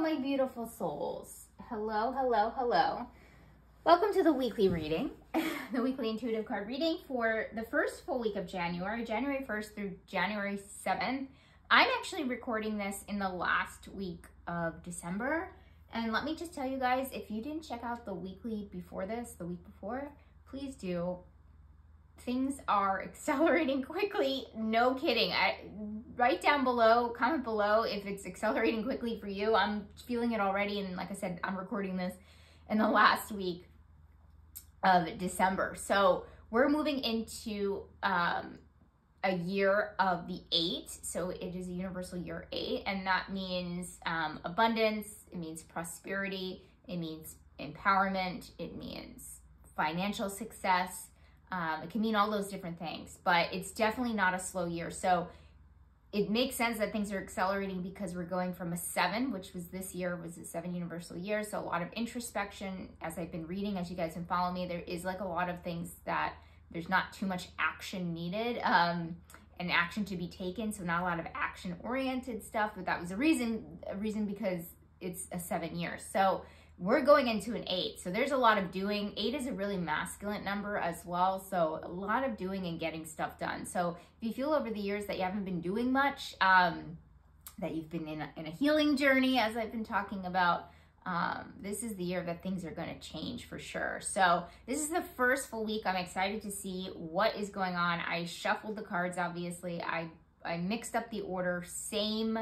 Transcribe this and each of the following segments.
my beautiful souls. Hello, hello, hello. Welcome to the weekly reading, the weekly intuitive card reading for the first full week of January, January 1st through January 7th. I'm actually recording this in the last week of December. And let me just tell you guys, if you didn't check out the weekly before this, the week before, please do. Things are accelerating quickly. No kidding. I, write down below, comment below if it's accelerating quickly for you. I'm feeling it already. And like I said, I'm recording this in the last week of December. So we're moving into um, a year of the eight. So it is a universal year eight. And that means um, abundance, it means prosperity, it means empowerment, it means financial success. Um, it can mean all those different things, but it's definitely not a slow year. So it makes sense that things are accelerating because we're going from a seven, which was this year, was a seven universal year. So a lot of introspection as I've been reading, as you guys can follow me, there is like a lot of things that there's not too much action needed um, and action to be taken. So not a lot of action oriented stuff, but that was a reason, a reason because it's a seven year. So we're going into an eight. So there's a lot of doing. Eight is a really masculine number as well. So a lot of doing and getting stuff done. So if you feel over the years that you haven't been doing much, um, that you've been in a, in a healing journey, as I've been talking about, um, this is the year that things are going to change for sure. So this is the first full week. I'm excited to see what is going on. I shuffled the cards, obviously. I, I mixed up the order, same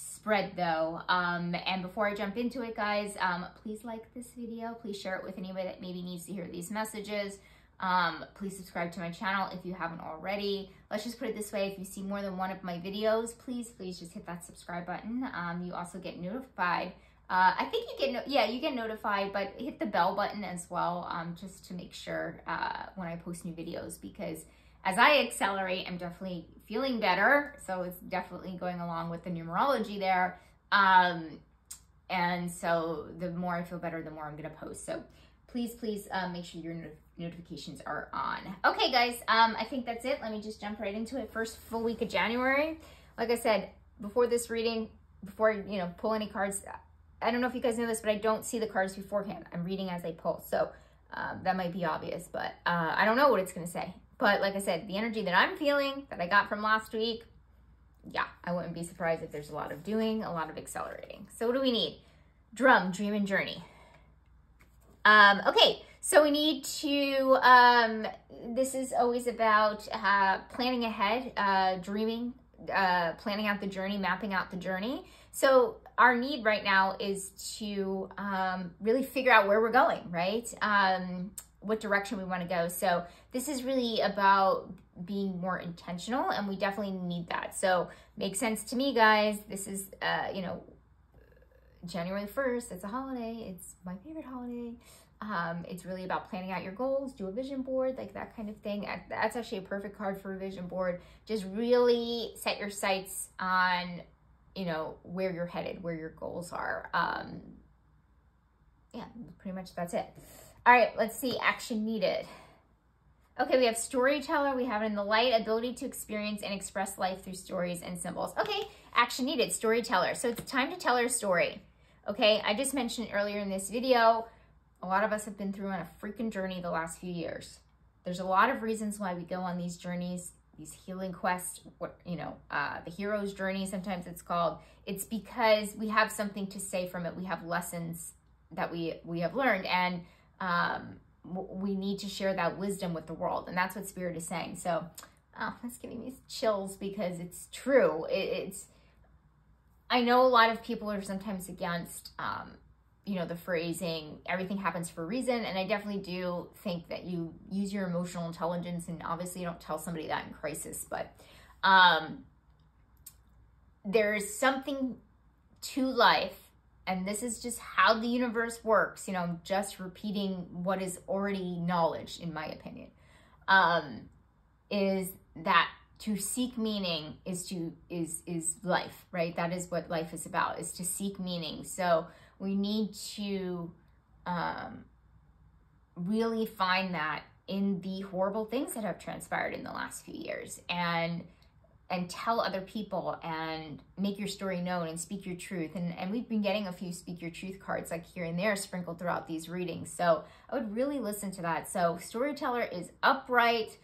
spread though. Um, and before I jump into it, guys, um, please like this video. Please share it with anybody that maybe needs to hear these messages. Um, please subscribe to my channel if you haven't already. Let's just put it this way. If you see more than one of my videos, please, please just hit that subscribe button. Um, you also get notified. Uh, I think you get, no yeah, you get notified, but hit the bell button as well, um, just to make sure uh, when I post new videos because as I accelerate, I'm definitely feeling better. So it's definitely going along with the numerology there. Um, and so the more I feel better, the more I'm going to post. So please, please uh, make sure your not notifications are on. Okay, guys, um, I think that's it. Let me just jump right into it. First full week of January. Like I said, before this reading, before, you know, pull any cards, I don't know if you guys know this, but I don't see the cards beforehand. I'm reading as I pull. So um, that might be obvious, but uh, I don't know what it's going to say. But like I said, the energy that I'm feeling that I got from last week, yeah, I wouldn't be surprised if there's a lot of doing, a lot of accelerating. So what do we need? Drum, dream, and journey. Um, okay, so we need to, um, this is always about uh, planning ahead, uh, dreaming, uh, planning out the journey, mapping out the journey. So our need right now is to um, really figure out where we're going, right? Um, what direction we want to go. So this is really about being more intentional and we definitely need that. So makes sense to me, guys. This is, uh, you know, January 1st, it's a holiday. It's my favorite holiday. Um, it's really about planning out your goals, do a vision board, like that kind of thing. That's actually a perfect card for a vision board. Just really set your sights on, you know, where you're headed, where your goals are. Um, yeah, pretty much that's it. All right, let's see, action needed. Okay, we have storyteller. We have it in the light, ability to experience and express life through stories and symbols. Okay, action needed, storyteller. So it's time to tell our story. Okay, I just mentioned earlier in this video, a lot of us have been through on a freaking journey the last few years. There's a lot of reasons why we go on these journeys, these healing quests, what you know, uh, the hero's journey, sometimes it's called. It's because we have something to say from it. We have lessons that we we have learned, and um, we need to share that wisdom with the world. And that's what Spirit is saying. So oh, that's giving me chills because it's true. It, it's, I know a lot of people are sometimes against, um, you know, the phrasing, everything happens for a reason. And I definitely do think that you use your emotional intelligence and obviously you don't tell somebody that in crisis, but um, there's something to life and this is just how the universe works, you know, just repeating what is already knowledge, in my opinion, um, is that to seek meaning is to is is life right? That is what life is about is to seek meaning. So we need to um, really find that in the horrible things that have transpired in the last few years. And and tell other people and make your story known and speak your truth. And, and we've been getting a few speak your truth cards like here and there sprinkled throughout these readings. So I would really listen to that. So storyteller is upright.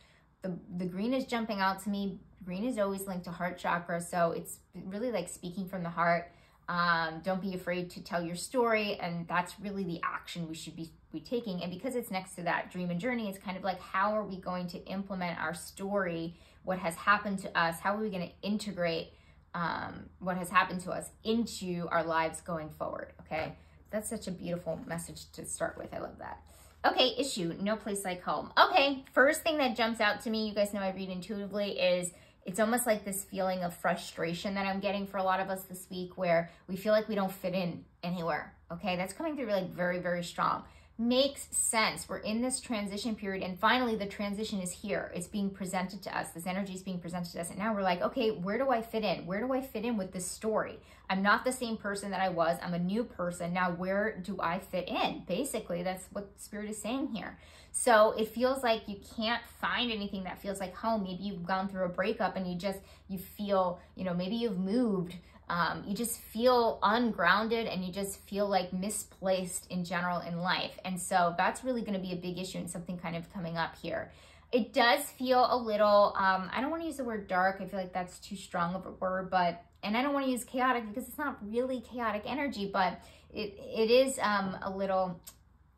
The, the green is jumping out to me. Green is always linked to heart chakra. So it's really like speaking from the heart. Um, don't be afraid to tell your story. And that's really the action we should be, be taking. And because it's next to that dream and journey, it's kind of like, how are we going to implement our story? What has happened to us? How are we going to integrate um, what has happened to us into our lives going forward? Okay. That's such a beautiful message to start with. I love that. Okay, issue, no place like home. Okay, first thing that jumps out to me, you guys know I read intuitively, is it's almost like this feeling of frustration that I'm getting for a lot of us this week where we feel like we don't fit in anywhere. Okay, that's coming through like very, very strong. Makes sense. We're in this transition period, and finally, the transition is here. It's being presented to us. This energy is being presented to us, and now we're like, okay, where do I fit in? Where do I fit in with this story? I'm not the same person that I was. I'm a new person. Now, where do I fit in? Basically, that's what Spirit is saying here. So it feels like you can't find anything that feels like home. Maybe you've gone through a breakup and you just, you feel, you know, maybe you've moved. Um, you just feel ungrounded and you just feel like misplaced in general in life. And so that's really going to be a big issue and something kind of coming up here. It does feel a little, um, I don't want to use the word dark. I feel like that's too strong of a word, but, and I don't want to use chaotic because it's not really chaotic energy, but it, it is um, a little,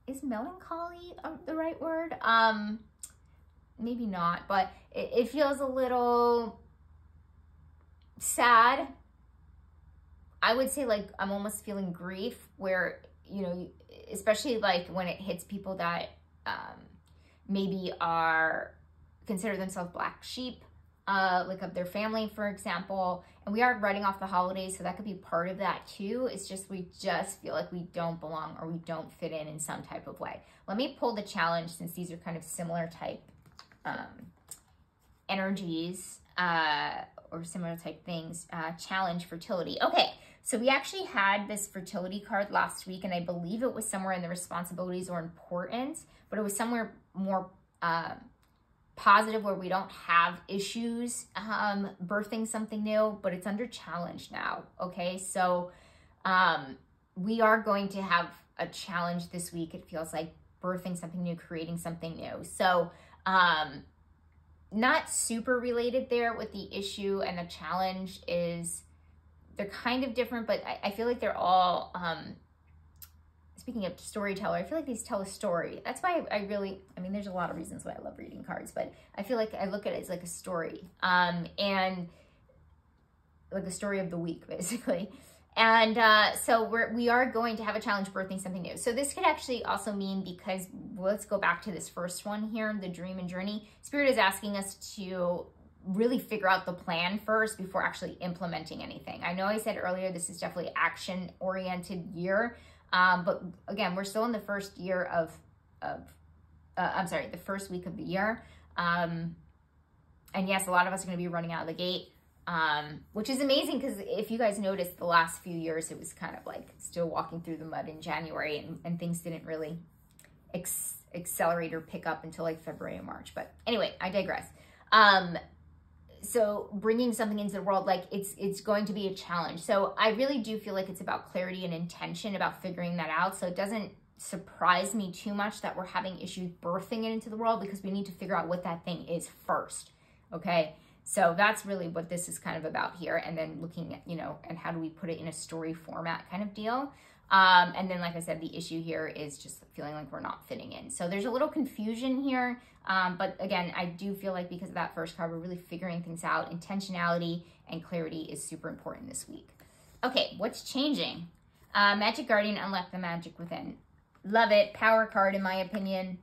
is melancholy the right word? Um, maybe not, but it, it feels a little sad. I would say like I'm almost feeling grief where, you know, especially like when it hits people that um, maybe are consider themselves black sheep uh, like of their family, for example. And we are writing off the holidays, so that could be part of that too. It's just we just feel like we don't belong or we don't fit in in some type of way. Let me pull the challenge since these are kind of similar type um, energies uh, or similar type things. Uh, challenge fertility. Okay, so we actually had this fertility card last week, and I believe it was somewhere in the responsibilities or importance, but it was somewhere more uh, positive where we don't have issues um, birthing something new, but it's under challenge now. Okay, so um, we are going to have a challenge this week. It feels like birthing something new, creating something new. So, um, not super related there with the issue and the challenge is they're kind of different, but I, I feel like they're all um, speaking of storyteller, I feel like these tell a story. That's why I, I, really, I mean, there's a lot of reasons why I love reading cards, but I feel like I look at it as like a story. Um, and like a story of the week, basically. And uh, so we're, we are going to have a challenge birthing something new. So this could actually also mean because, let's go back to this first one here, the dream and journey. Spirit is asking us to really figure out the plan first before actually implementing anything. I know I said earlier, this is definitely action oriented year, um, but again, we're still in the first year of, of uh, I'm sorry, the first week of the year. Um, and yes, a lot of us are going to be running out of the gate, um, which is amazing because if you guys noticed the last few years, it was kind of like still walking through the mud in January and, and things didn't really accelerate or pick up until like February and March. But anyway, I digress. Um, so bringing something into the world like it's it's going to be a challenge. So i really do feel like it's about clarity and intention about figuring that out. So it doesn't surprise me too much that we're having issues birthing it into the world because we need to figure out what that thing is first okay? So that's really what this is kind of about here. And then looking at you know and how do we put it in a story format kind of deal um, and then, like I said, the issue here is just feeling like we're not fitting in. So there's a little confusion here. Um, but again, I do feel like because of that first card, we're really figuring things out. Intentionality and clarity is super important this week. Okay, what's changing? Uh, Magic Guardian, unlock the magic within. Love it. Power card, in my opinion.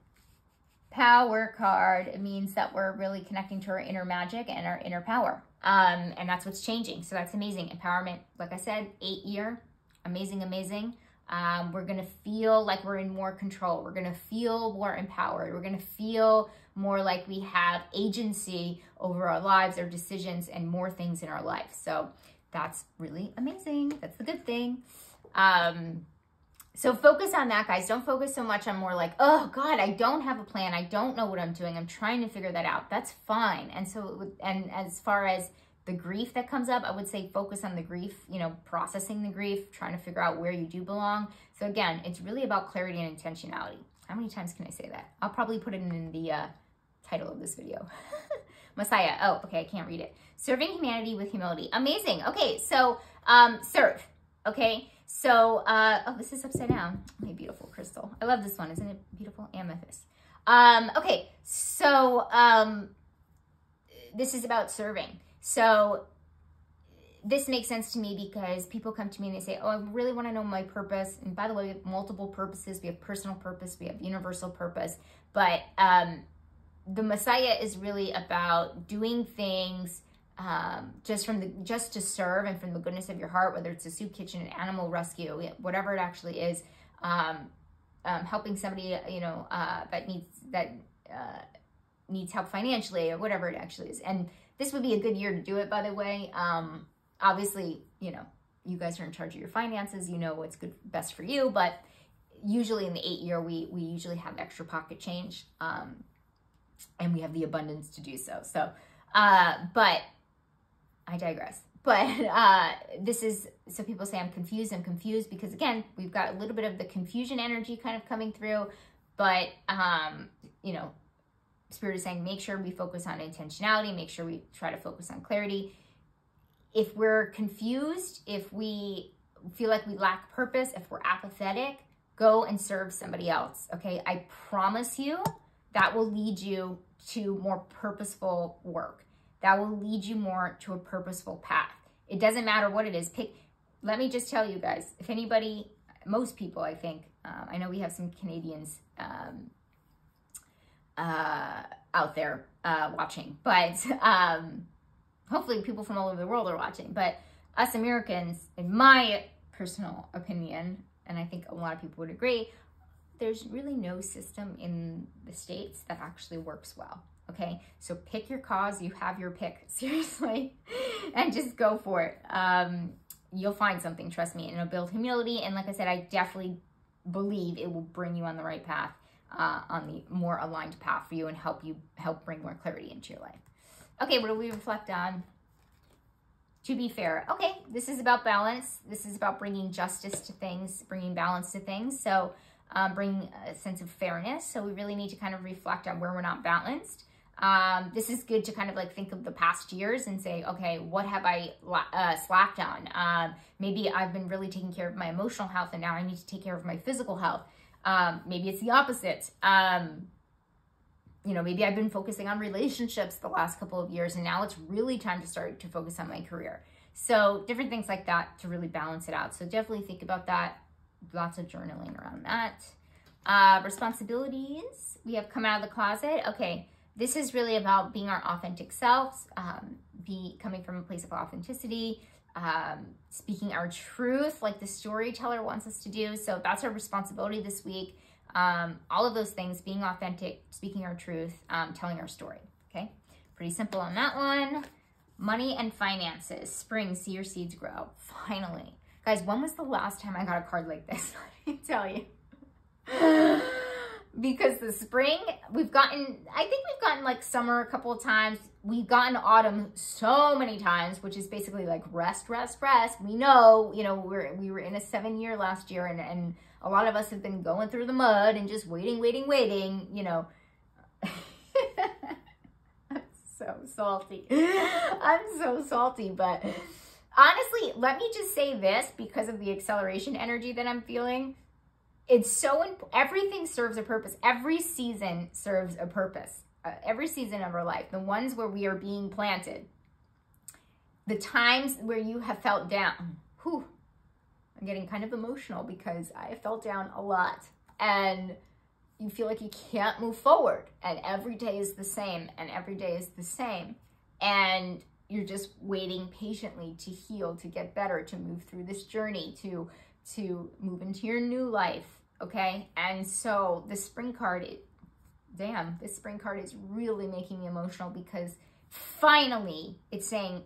Power card it means that we're really connecting to our inner magic and our inner power. Um, and that's what's changing. So that's amazing. Empowerment, like I said, eight year amazing, amazing. Um, we're going to feel like we're in more control. We're going to feel more empowered. We're going to feel more like we have agency over our lives, our decisions, and more things in our life. So that's really amazing. That's the good thing. Um, so focus on that, guys. Don't focus so much on more like, oh God, I don't have a plan. I don't know what I'm doing. I'm trying to figure that out. That's fine. And so, and as far as the grief that comes up, I would say focus on the grief, you know, processing the grief, trying to figure out where you do belong. So again, it's really about clarity and intentionality. How many times can I say that? I'll probably put it in the uh, title of this video. Messiah. Oh, okay, I can't read it. Serving humanity with humility. Amazing. Okay, so um, serve. Okay, so, uh, oh, this is upside down. My beautiful crystal. I love this one. Isn't it beautiful? Amethyst. Um, okay, so um, this is about serving. So this makes sense to me because people come to me and they say, oh, I really want to know my purpose. And by the way, we have multiple purposes. We have personal purpose. We have universal purpose. But um, the Messiah is really about doing things um, just from the just to serve and from the goodness of your heart, whether it's a soup kitchen, an animal rescue, whatever it actually is, um, um, helping somebody you know uh, that needs that uh, needs help financially or whatever it actually is. And this would be a good year to do it, by the way. Um, obviously, you know, you guys are in charge of your finances. You know what's good, best for you. But usually in the eight year, we, we usually have extra pocket change. Um, and we have the abundance to do so. So, uh, but I digress. But uh, this is, so people say I'm confused. I'm confused because again, we've got a little bit of the confusion energy kind of coming through. But, um, you know, Spirit is saying make sure we focus on intentionality, make sure we try to focus on clarity. If we're confused, if we feel like we lack purpose, if we're apathetic, go and serve somebody else, okay? I promise you that will lead you to more purposeful work. That will lead you more to a purposeful path. It doesn't matter what it is. Pick. Let me just tell you guys, if anybody, most people, I think, uh, I know we have some Canadians um, uh, out there uh, watching, but um, hopefully people from all over the world are watching. But us Americans, in my personal opinion, and I think a lot of people would agree, there's really no system in the States that actually works well. Okay, so pick your cause, you have your pick, seriously, and just go for it. Um, you'll find something, trust me, and it'll build humility. And like I said, I definitely believe it will bring you on the right path uh, on the more aligned path for you and help you help bring more clarity into your life. Okay, what do we reflect on? To be fair, okay, this is about balance. This is about bringing justice to things, bringing balance to things. So um, bringing a sense of fairness. So we really need to kind of reflect on where we're not balanced. Um, this is good to kind of like think of the past years and say, okay, what have I uh, slacked on? Um, maybe I've been really taking care of my emotional health and now I need to take care of my physical health. Um, maybe it's the opposite. Um, you know, maybe I've been focusing on relationships the last couple of years and now it's really time to start to focus on my career. So different things like that to really balance it out. So definitely think about that. Lots of journaling around that. Uh, responsibilities. We have come out of the closet. Okay, this is really about being our authentic selves, um, be coming from a place of authenticity, um, speaking our truth like the storyteller wants us to do. So that's our responsibility this week. Um, all of those things, being authentic, speaking our truth, um, telling our story. Okay, pretty simple on that one. Money and finances. Spring, see your seeds grow. Finally. Guys, when was the last time I got a card like this? Let me tell you because the spring we've gotten i think we've gotten like summer a couple of times. We've gotten autumn so many times which is basically like rest rest rest. We know you know we're we were in a seven year last year and and a lot of us have been going through the mud and just waiting waiting waiting you know. I'm so salty. I'm so salty but honestly let me just say this because of the acceleration energy that i'm feeling it's so imp- everything serves a purpose. Every season serves a purpose. Uh, every season of our life, the ones where we are being planted, the times where you have felt down. Whew, I'm getting kind of emotional because I felt down a lot, and you feel like you can't move forward, and every day is the same, and every day is the same, and you're just waiting patiently to heal, to get better, to move through this journey, to to move into your new life, okay? And so the spring card, it, damn, this spring card is really making me emotional because finally it's saying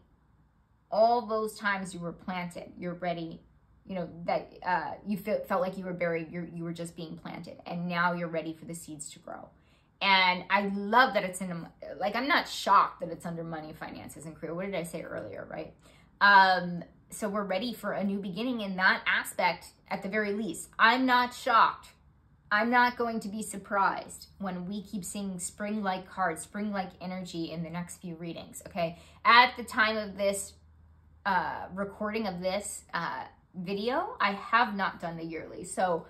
all those times you were planted, you're ready, you know, that uh, you felt, felt like you were buried, you you were just being planted. And now you're ready for the seeds to grow. And I love that it's in, like, I'm not shocked that it's under money, finances, and career. What did I say earlier, right? Um, so we're ready for a new beginning in that aspect at the very least. I'm not shocked. I'm not going to be surprised when we keep seeing spring-like cards, spring-like energy in the next few readings, okay? At the time of this uh, recording of this uh, video, I have not done the yearly. So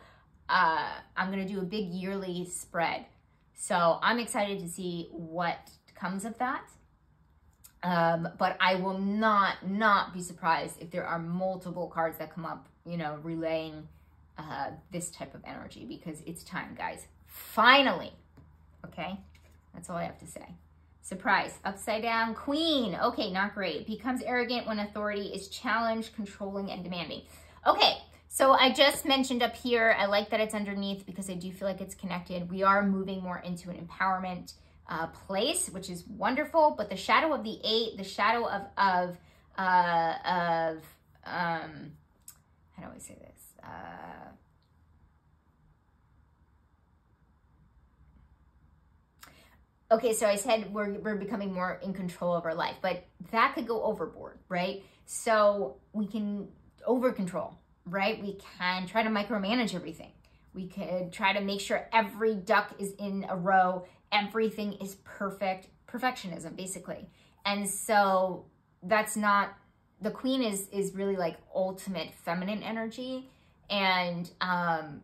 uh, I'm going to do a big yearly spread. So I'm excited to see what comes of that. Um, but I will not, not be surprised if there are multiple cards that come up, you know, relaying uh, this type of energy because it's time, guys. Finally. Okay? That's all I have to say. Surprise. Upside down queen. Okay, not great. Becomes arrogant when authority is challenged, controlling, and demanding. Okay, so I just mentioned up here, I like that it's underneath because I do feel like it's connected. We are moving more into an empowerment uh, place, which is wonderful. But the shadow of the eight, the shadow of, of, uh, of um, how do I say this? Uh, okay, so I said we're, we're becoming more in control of our life, but that could go overboard, right? So we can over control, right? We can try to micromanage everything. We could try to make sure every duck is in a row, everything is perfect, perfectionism, basically. And so that's not, the queen is, is really like ultimate feminine energy. And um,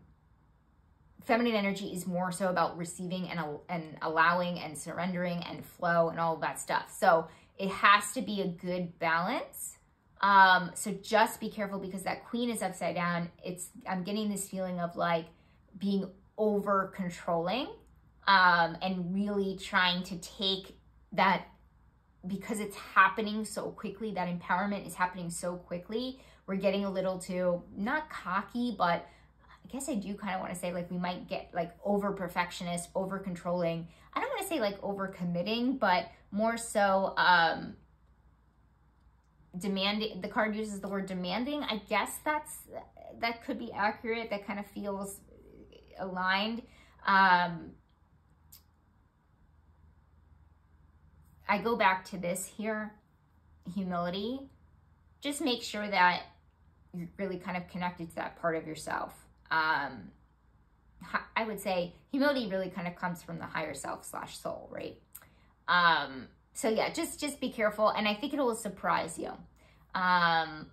feminine energy is more so about receiving and, and allowing and surrendering and flow and all that stuff. So it has to be a good balance. Um, so just be careful because that queen is upside down. It's, I'm getting this feeling of like being over controlling, um, and really trying to take that because it's happening so quickly, that empowerment is happening so quickly. We're getting a little too, not cocky, but I guess I do kind of want to say like we might get like over perfectionist, over controlling. I don't want to say like over committing, but more so um demanding the card uses the word demanding. I guess that's that could be accurate. That kind of feels aligned. Um I go back to this here, humility. Just make sure that you're really kind of connected to that part of yourself um, I would say humility really kind of comes from the higher self slash soul, right? Um, so yeah, just just be careful, and I think it will surprise you. Um,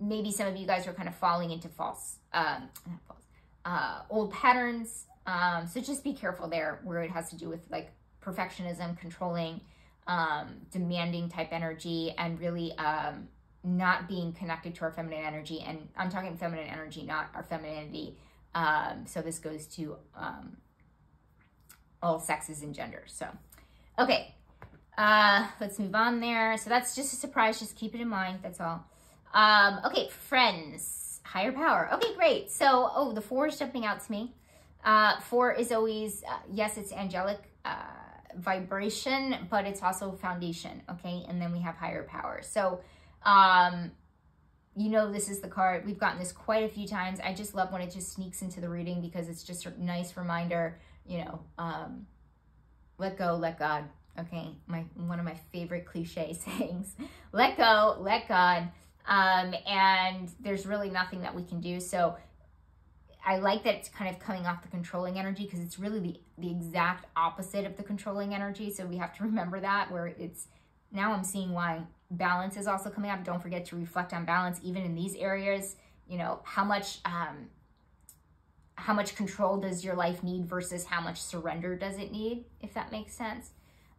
maybe some of you guys are kind of falling into false, um, false uh, old patterns. Um, so just be careful there, where it has to do with like perfectionism, controlling, um, demanding type energy, and really um, not being connected to our feminine energy. And I'm talking feminine energy, not our femininity. Um, so this goes to um, all sexes and genders. So, okay, uh, let's move on there. So that's just a surprise. Just keep it in mind. That's all. Um, okay, friends, higher power. Okay, great. So, oh, the four is jumping out to me. Uh, four is always, uh, yes, it's angelic uh, vibration, but it's also foundation. Okay, and then we have higher power. So, um, you know this is the card. We've gotten this quite a few times. I just love when it just sneaks into the reading because it's just a nice reminder, you know, um, let go, let God. Okay, my one of my favorite cliche sayings. let go, let God. Um, and there's really nothing that we can do. So I like that it's kind of coming off the controlling energy because it's really the, the exact opposite of the controlling energy. So we have to remember that where it's, now I'm seeing why balance is also coming up. Don't forget to reflect on balance, even in these areas. You know, how much, um, how much control does your life need versus how much surrender does it need, if that makes sense.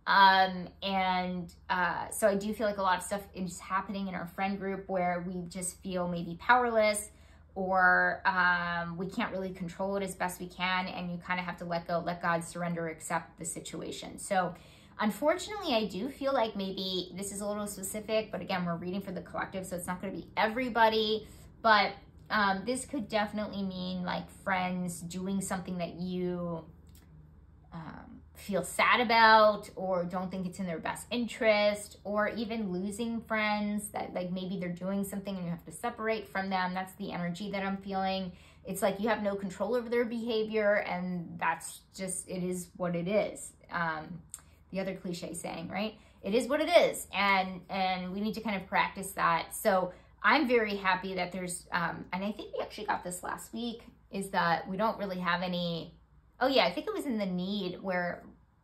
Um, and uh, so I do feel like a lot of stuff is happening in our friend group where we just feel maybe powerless or um, we can't really control it as best we can. And you kind of have to let go, let God surrender, accept the situation. So Unfortunately, I do feel like maybe this is a little specific, but again, we're reading for the collective, so it's not going to be everybody. But um, this could definitely mean like friends doing something that you um, feel sad about or don't think it's in their best interest or even losing friends that like maybe they're doing something and you have to separate from them. That's the energy that I'm feeling. it's like you have no control over their behavior and that's just, it is what it is. Um, the other cliche saying, right? It is what it is. And, and we need to kind of practice that. So I'm very happy that there's, um, and I think we actually got this last week, is that we don't really have any, oh yeah, I think it was in the need where,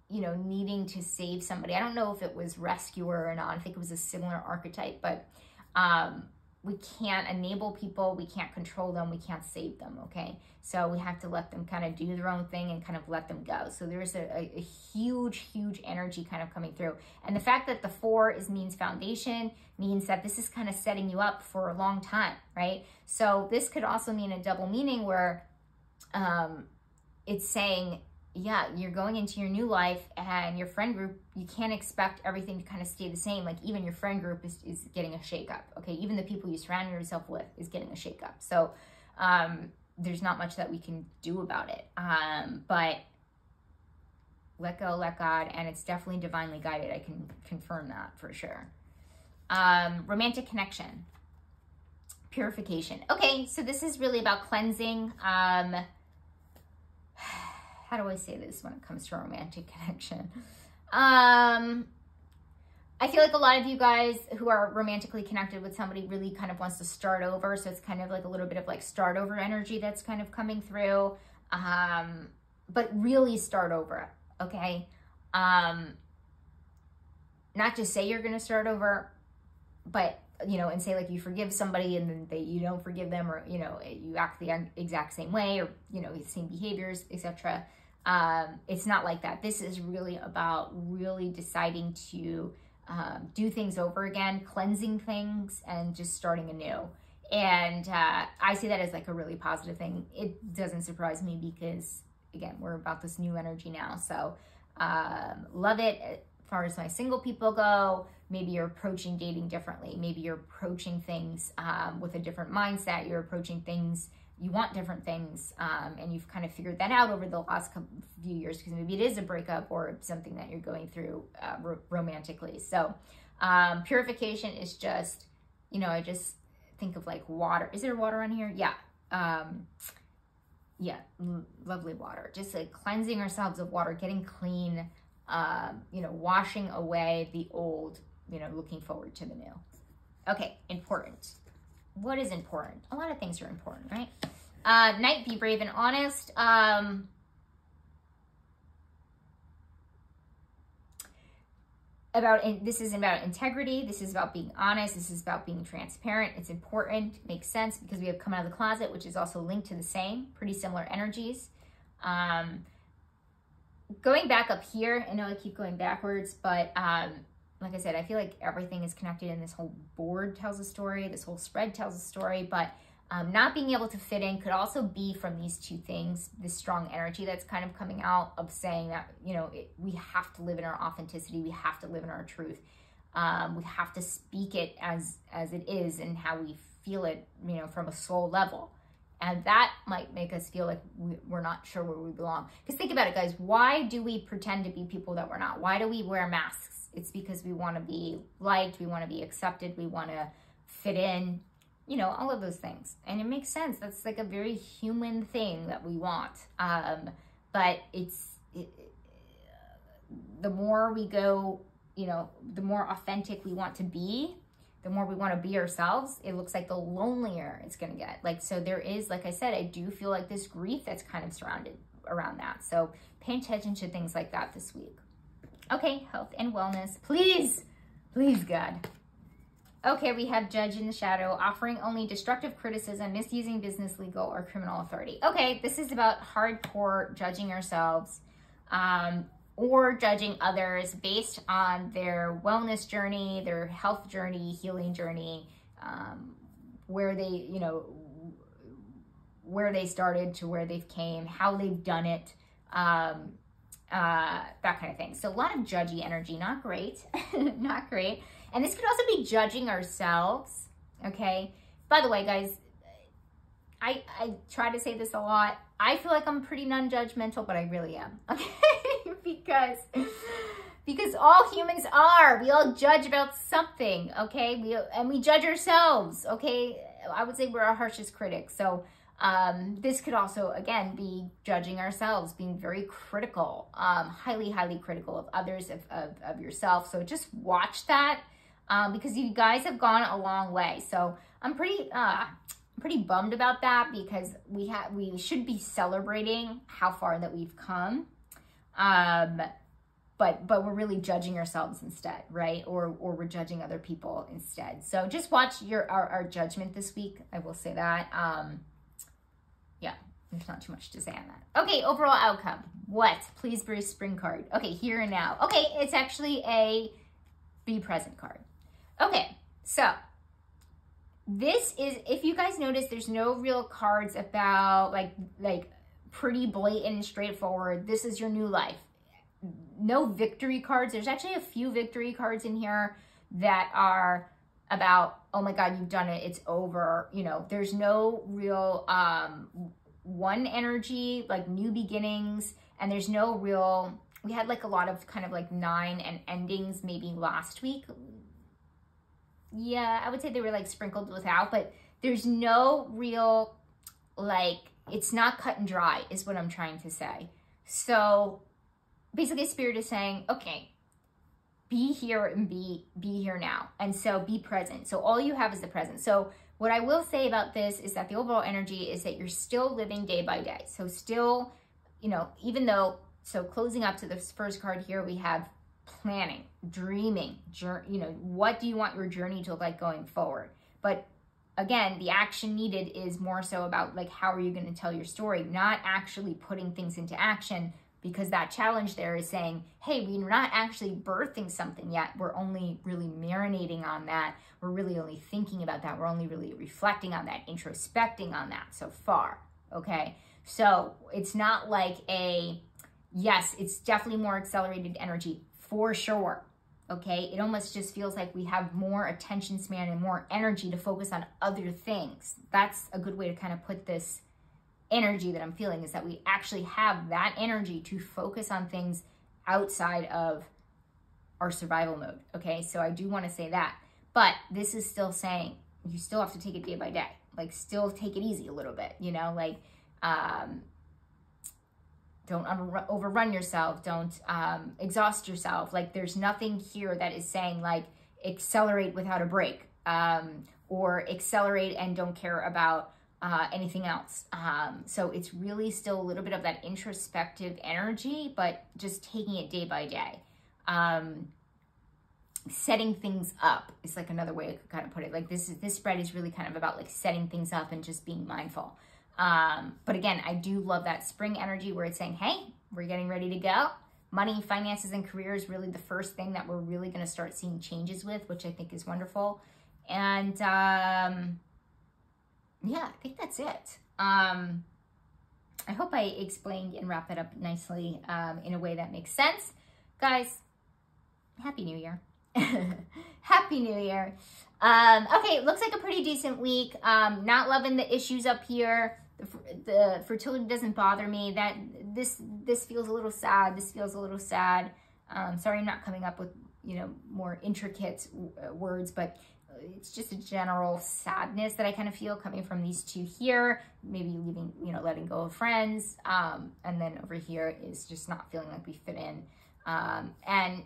you know, needing to save somebody. I don't know if it was rescuer or not. I think it was a similar archetype, but um, we can't enable people, we can't control them, we can't save them, okay? So we have to let them kind of do their own thing and kind of let them go. So there's a, a, a, huge, huge energy kind of coming through. And the fact that the four is means foundation means that this is kind of setting you up for a long time, right? So this could also mean a double meaning where um, it's saying yeah, you're going into your new life and your friend group, you can't expect everything to kind of stay the same. Like even your friend group is, is getting a shakeup. Okay. Even the people you surround yourself with is getting a shakeup. So, um, there's not much that we can do about it. Um, but let go, let God, and it's definitely divinely guided. I can confirm that for sure. Um, romantic connection, purification. Okay, so this is really about cleansing. Um, how do I say this when it comes to romantic connection? Um, I feel like a lot of you guys who are romantically connected with somebody really kind of wants to start over. So it's kind of like a little bit of like start over energy that's kind of coming through. Um, but really start over, okay? Um, not just say you're going to start over, but you know, and say like you forgive somebody and then they you don't forgive them or you know you act the exact same way or you know the same behaviors, etc. Um, it's not like that. This is really about really deciding to um, do things over again, cleansing things, and just starting anew. And uh, I see that as like a really positive thing. It doesn't surprise me because, again, we're about this new energy now. So um, love it far as my single people go. Maybe you're approaching dating differently. Maybe you're approaching things um, with a different mindset. You're approaching things you want different things um, and you've kind of figured that out over the last couple, few years because maybe it is a breakup or something that you're going through uh, ro- romantically. So um, purification is just, you know, I just think of like water. Is there water on here? Yeah. Um, yeah, lovely water. Just like cleansing ourselves of water, getting clean, um, you know, washing away the old, you know, looking forward to the new. Okay, important what is important? A lot of things are important, right? Uh, Knight, be brave and honest. Um, about and this is about integrity this is about being honest this is about being transparent it's important makes sense because we have come out of the closet which is also linked to the same pretty similar energies um going back up here i know i keep going backwards but um like I said, I feel like everything is connected and this whole board tells a story, this whole spread tells a story, but um, not being able to fit in could also be from these two things, this strong energy that's kind of coming out of saying that, you know, it, we have to live in our authenticity, we have to live in our truth. Um, we have to speak it as as it is and how we feel it, you know, from a soul level. And that might make us feel like we're not sure where we belong. Because think about it, guys. Why do we pretend to be people that we're not? Why do we wear masks? It's because we want to be liked, we want to be accepted, we want to fit in, you know, all of those things. And it makes sense. That's like a very human thing that we want. Um, but it's it, the more we go, you know, the more authentic we want to be, the more we want to be ourselves, it looks like the lonelier it's going to get. Like, so there is, like I said, I do feel like this grief that's kind of surrounded around that. So pay attention to things like that this week. Okay, health and wellness. Please, please, God. Okay, we have judge in the shadow, offering only destructive criticism, misusing business, legal, or criminal authority. Okay, this is about hardcore judging ourselves um, or judging others based on their wellness journey, their health journey, healing journey, um, where they, you know, where they started to where they've came, how they've done it. Um, uh, that kind of thing. So a lot of judgy energy, not great, not great. And this could also be judging ourselves, okay? By the way, guys, I, I try to say this a lot. I feel like I'm pretty non-judgmental, but I really am, okay? Because, because all humans are. We all judge about something, okay? We And we judge ourselves, okay? I would say we're our harshest critics. So Um, this could also, again, be judging ourselves, being very critical, um, highly, highly critical of others, of, of, of yourself. So just watch that um, because you guys have gone a long way. So I'm pretty, uh, pretty bummed about that because we have we should be celebrating how far that we've come. Um, but but we're really judging ourselves instead, right? Or or we're judging other people instead. So just watch your our, our judgment this week. I will say that. Um, yeah, there's not too much to say on that. Okay, overall outcome. What? Please Bruce spring card. Okay, here and now. Okay, it's actually a be present card. Okay, so this is, if you guys notice, there's no real cards about like, like pretty blatant and straightforward. This is your new life. No victory cards. There's actually a few victory cards in here that are about, oh my God, you've done it. It's over. You know, there's no real um, one energy, like new beginnings. And there's no real, we had like a lot of kind of like nine and endings maybe last week yeah, I would say they were like sprinkled without, but there's no real, like, it's not cut and dry is what I'm trying to say. So basically spirit is saying, okay, be here and be, be here now. And so be present. So all you have is the present. So what I will say about this is that the overall energy is that you're still living day by day. So still, you know, even though, so closing up to this first card here, we have planning, dreaming, journey, you know, what do you want your journey to look like going forward? But again, the action needed is more so about like, how are you going to tell your story? Not actually putting things into action because that challenge there is saying, hey, we're not actually birthing something yet. We're only really marinating on that. We're really only thinking about that. We're only really reflecting on that, introspecting on that so far. Okay. So it's not like a, yes, it's definitely more accelerated energy for sure. Okay, it almost just feels like we have more attention span and more energy to focus on other things. That's a good way to kind of put this energy that I'm feeling is that we actually have that energy to focus on things outside of our survival mode. Okay, so I do want to say that. But this is still saying you still have to take it day by day. Like, still take it easy a little bit, you know? Like, um, don't overrun yourself. Don't um, exhaust yourself. Like there's nothing here that is saying like accelerate without a break um, or accelerate and don't care about uh, anything else. Um, so it's really still a little bit of that introspective energy but just taking it day by day. Um, setting things up is like another way I could kind of put it. Like this is this spread is really kind of about like setting things up and just being mindful um, but again, I do love that spring energy where it's saying, hey, we're getting ready to go. Money, finances, and career is really the first thing that we're really going to start seeing changes with, which I think is wonderful. And um, yeah, I think that's it. Um, I hope I explained and wrap it up nicely um, in a way that makes sense. Guys, Happy New Year. Happy New Year. Um, okay, looks like a pretty decent week. Um, not loving the issues up here the fertility doesn't bother me. That this this feels a little sad. This feels a little sad. Um, sorry, I'm not coming up with you know more intricate uh, words, but it's just a general sadness that I kind of feel coming from these two here. Maybe leaving, you know, letting go of friends, um, and then over here is just not feeling like we fit in. Um, and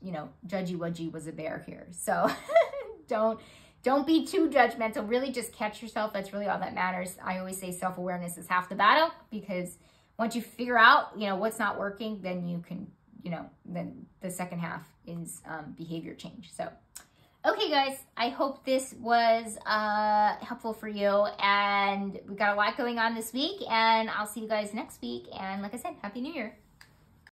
you know, Judgy Wudgy was a bear here, so don't don't be too judgmental. Really just catch yourself. That's really all that matters. I always say self-awareness is half the battle because once you figure out, you know, what's not working, then you can, you know, then the second half is um, behavior change. So, okay, guys, I hope this was uh, helpful for you. And we got a lot going on this week. And I'll see you guys next week. And like I said, Happy New Year.